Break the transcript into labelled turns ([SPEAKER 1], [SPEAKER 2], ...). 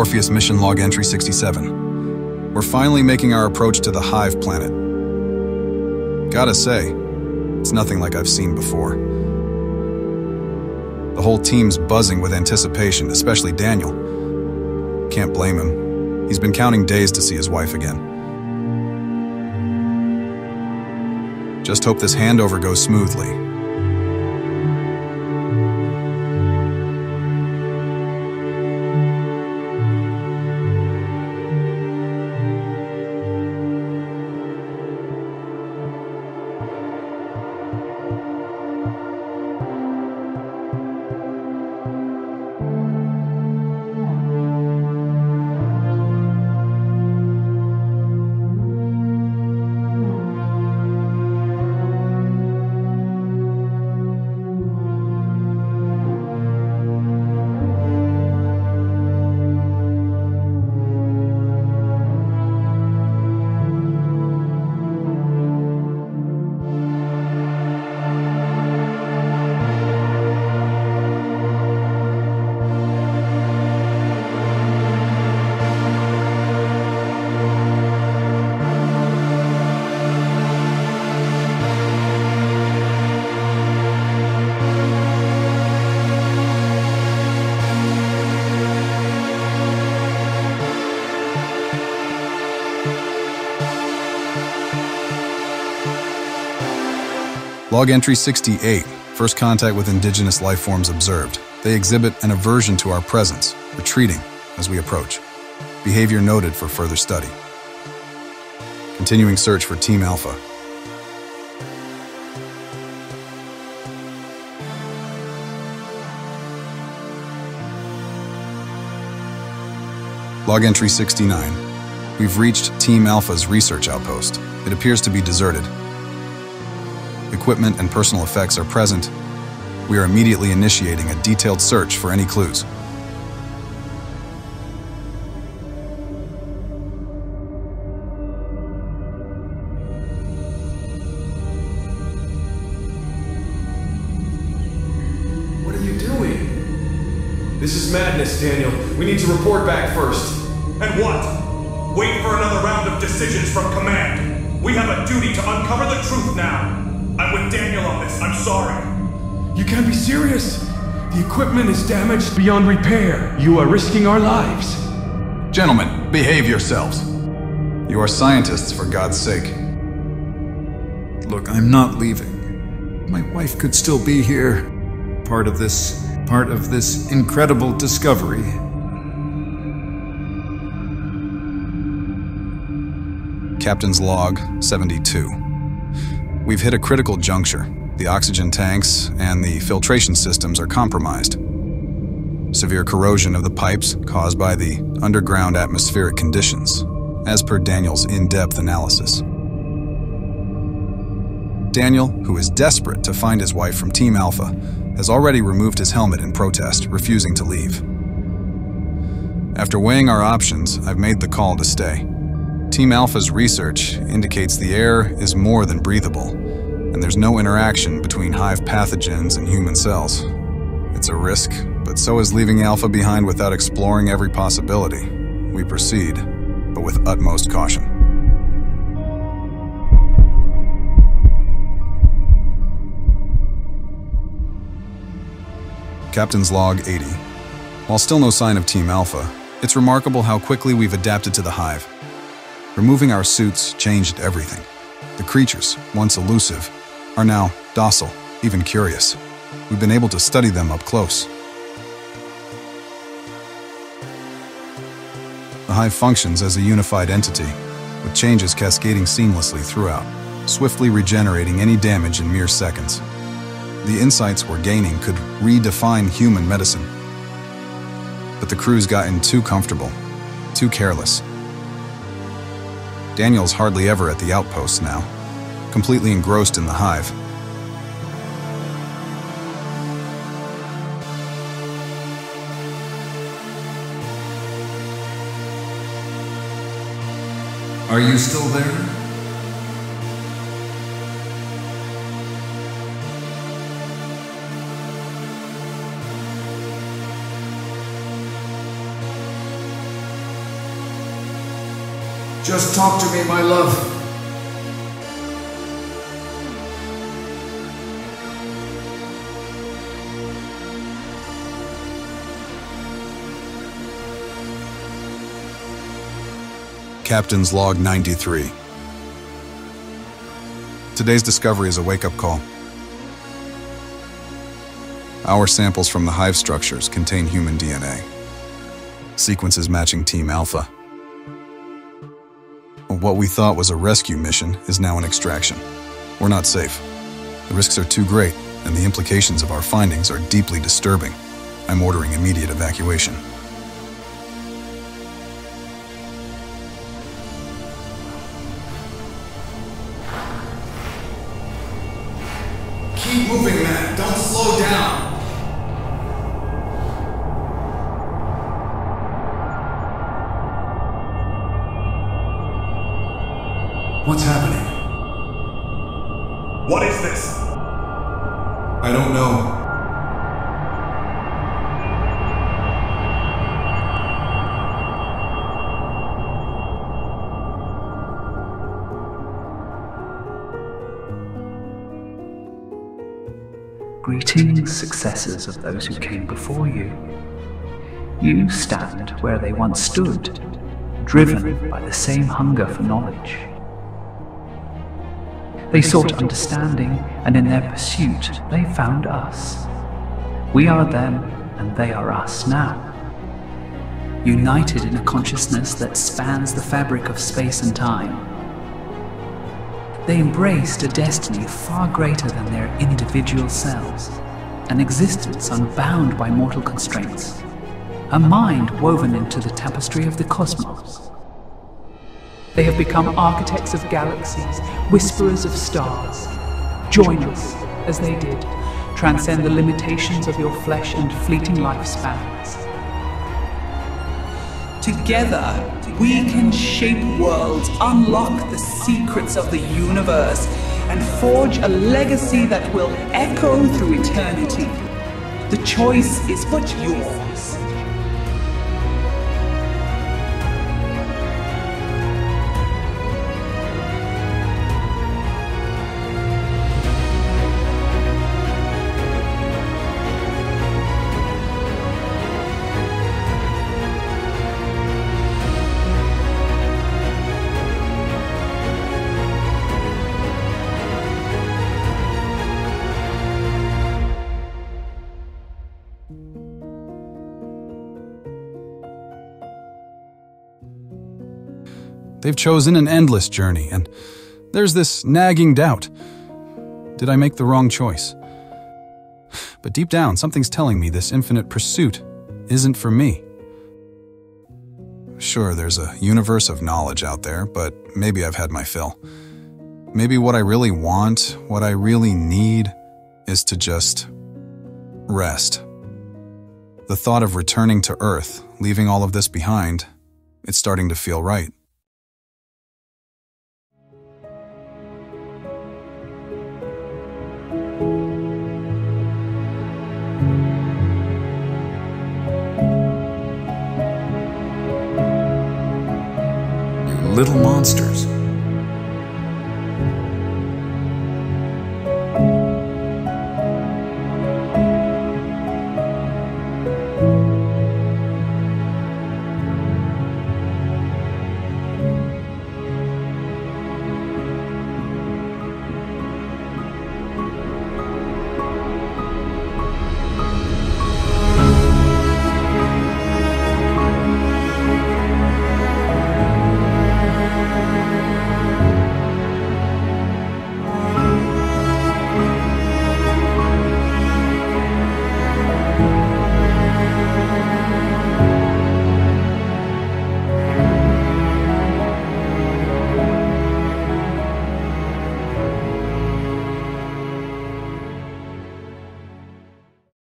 [SPEAKER 1] Orpheus mission log entry 67. We're finally making our approach to the Hive planet. Gotta say, it's nothing like I've seen before. The whole team's buzzing with anticipation, especially Daniel. Can't blame him. He's been counting days to see his wife again. Just hope this handover goes smoothly. Log entry 68. First contact with indigenous life forms observed. They exhibit an aversion to our presence, retreating as we approach. Behavior noted for further study. Continuing search for Team Alpha. Log entry 69. We've reached Team Alpha's research outpost. It appears to be deserted. Equipment and personal effects are present. We are immediately initiating a detailed search for any clues.
[SPEAKER 2] What are you doing? This is madness, Daniel. We need to report back first.
[SPEAKER 3] And what? Wait for another round of decisions from command. We have a duty to uncover the truth sorry.
[SPEAKER 2] You can't be serious. The equipment is damaged beyond repair. You are risking our lives.
[SPEAKER 1] Gentlemen, behave yourselves. You are scientists, for God's sake.
[SPEAKER 4] Look, I'm not leaving. My wife could still be here. Part of this, part of this incredible discovery.
[SPEAKER 1] Captain's log 72. We've hit a critical juncture. The oxygen tanks and the filtration systems are compromised. Severe corrosion of the pipes caused by the underground atmospheric conditions, as per Daniel's in depth analysis. Daniel, who is desperate to find his wife from Team Alpha, has already removed his helmet in protest, refusing to leave. After weighing our options, I've made the call to stay. Team Alpha's research indicates the air is more than breathable, and there's no interaction between hive pathogens and human cells. It's a risk, but so is leaving Alpha behind without exploring every possibility. We proceed, but with utmost caution. Captain's Log 80. While still no sign of Team Alpha, it's remarkable how quickly we've adapted to the hive. Removing our suits changed everything. The creatures, once elusive, are now docile, even curious. We've been able to study them up close. The hive functions as a unified entity, with changes cascading seamlessly throughout, swiftly regenerating any damage in mere seconds. The insights we're gaining could redefine human medicine. But the crew's gotten too comfortable, too careless. Daniel's hardly ever at the outposts now, completely engrossed in the hive.
[SPEAKER 4] Are you still there? Just talk to me, my love.
[SPEAKER 1] Captain's Log 93. Today's discovery is a wake-up call. Our samples from the hive structures contain human DNA. Sequences matching Team Alpha. What we thought was a rescue mission is now an extraction. We're not safe. The risks are too great, and the implications of our findings are deeply disturbing. I'm ordering immediate evacuation.
[SPEAKER 4] Moving, man. Don't slow down.
[SPEAKER 2] What's happening?
[SPEAKER 3] What is this?
[SPEAKER 2] I don't know.
[SPEAKER 5] Greetings, successors of those who came before you. You stand where they once stood, driven by the same hunger for knowledge. They sought understanding, and in their pursuit, they found us. We are them, and they are us now. United in a consciousness that spans the fabric of space and time, they embraced a destiny far greater than their individual selves, an existence unbound by mortal constraints, a mind woven into the tapestry of the cosmos. They have become architects of galaxies, whisperers of stars. Join us, as they did, transcend the limitations of your flesh and fleeting lifespans. Together, we can shape worlds, unlock the secrets of the universe, and forge a legacy that will echo through eternity. The choice is but yours.
[SPEAKER 1] They've chosen an endless journey, and there's this nagging doubt. Did I make the wrong choice? But deep down, something's telling me this infinite pursuit isn't for me. Sure, there's a universe of knowledge out there, but maybe I've had my fill. Maybe what I really want, what I really need, is to just rest. The thought of returning to Earth, leaving all of this behind, it's starting to feel right.
[SPEAKER 4] Little monsters.